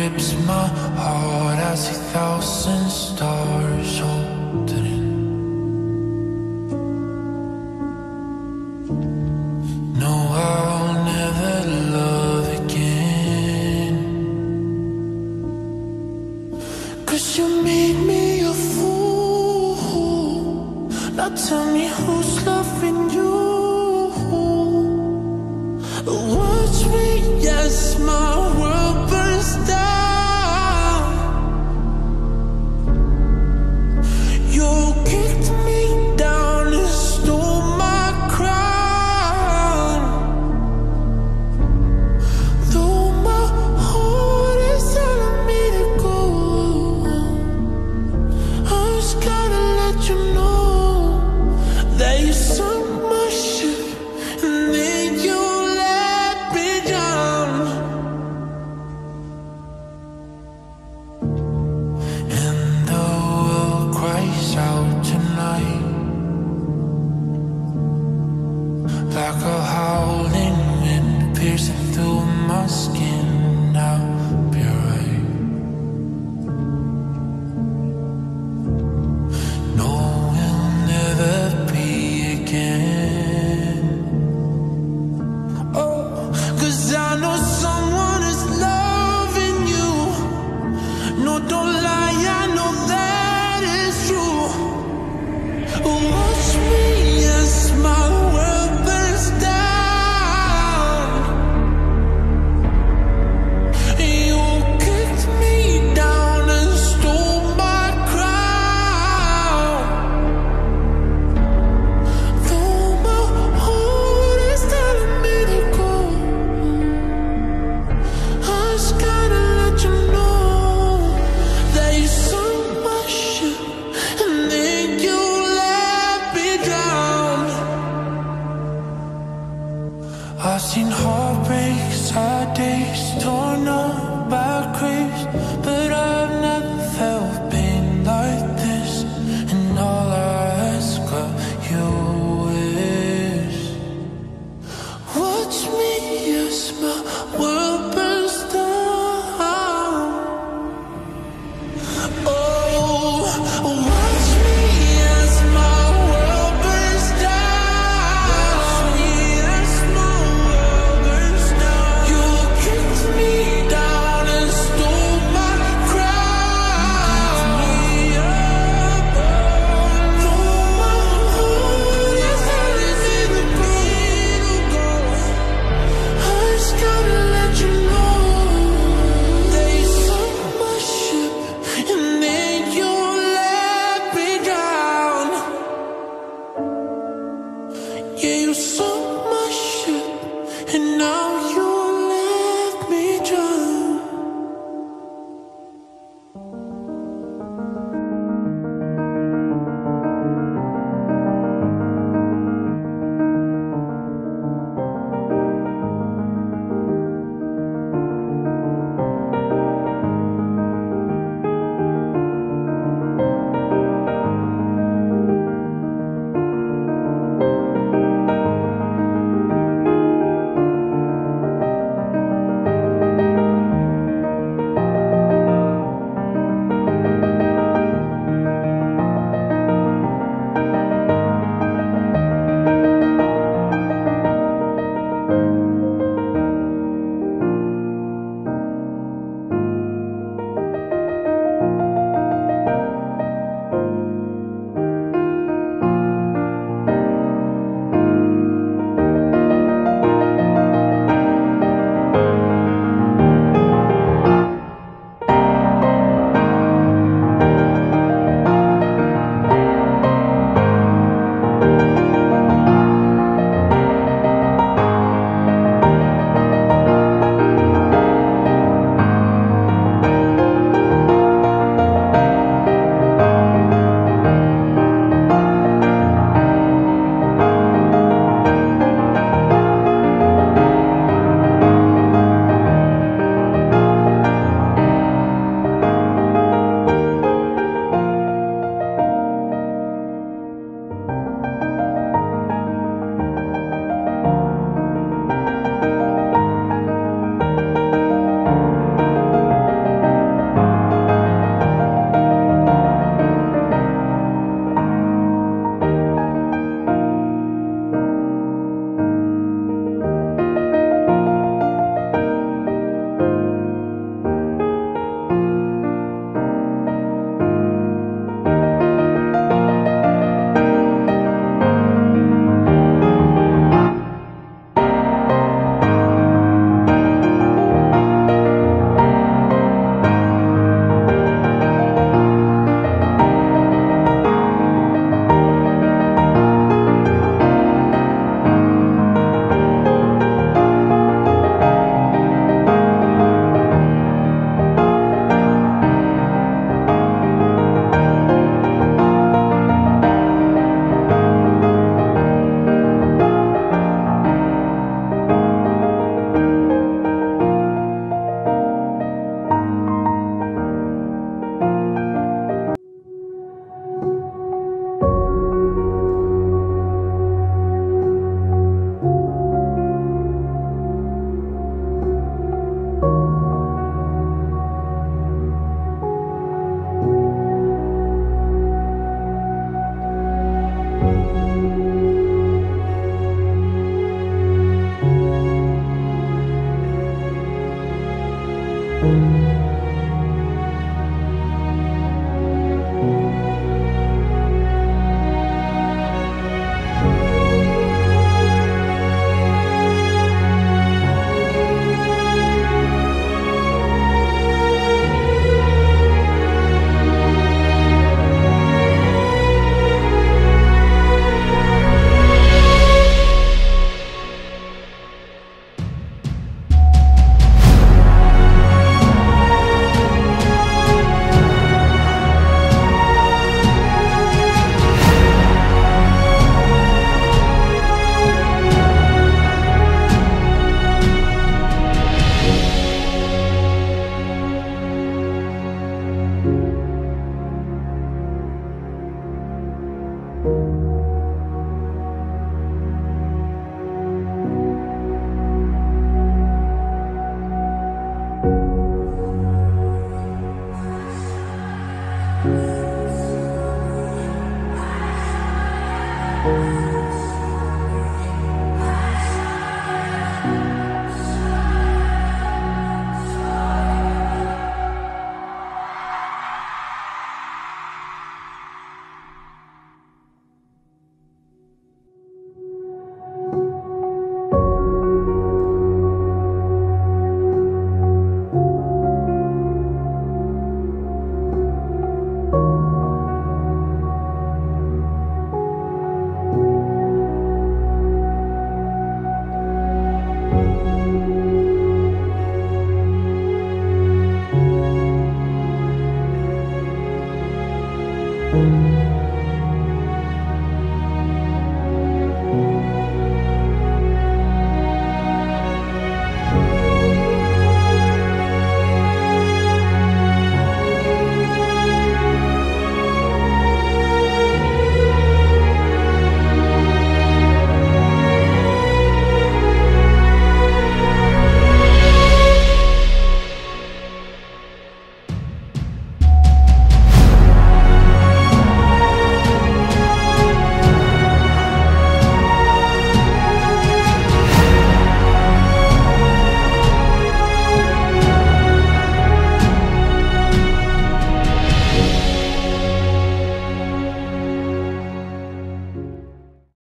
rips my heart. I see thousand stars holding in. No, I'll never love again. Cause you made me a fool. Now tell me who's loving you. Watch me, yes, my.